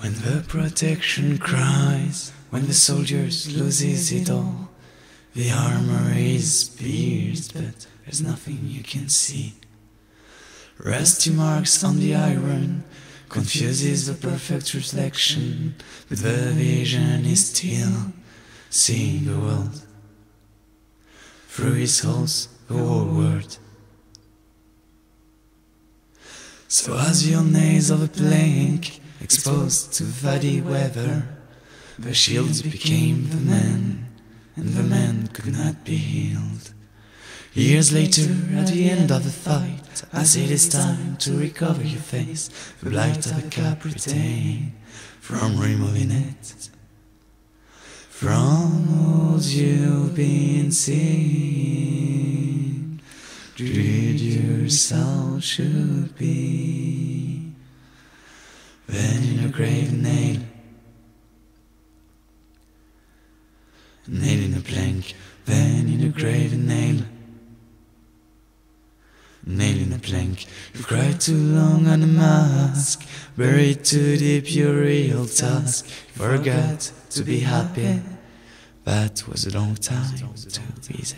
When the protection cries, when the soldiers loses it all, the armor is pierced, but there's nothing you can see. Rusty marks on the iron confuses the perfect reflection, but the vision is still seeing the world through his holes, the whole world. So as your nails of a plank exposed to valley weather, the shields became the man, and the man could not be healed. Years later, at the end of the fight, as it is time to recover your face, the blight of the Capritain from removing it. From all you've been seeing, dread your soul should be. Then in a grave nail, nail in a plank, then in a grave nail. Nail in a plank, you cried too long on a mask, buried too deep your real task. Forgot to be happy, that was a long time too easy.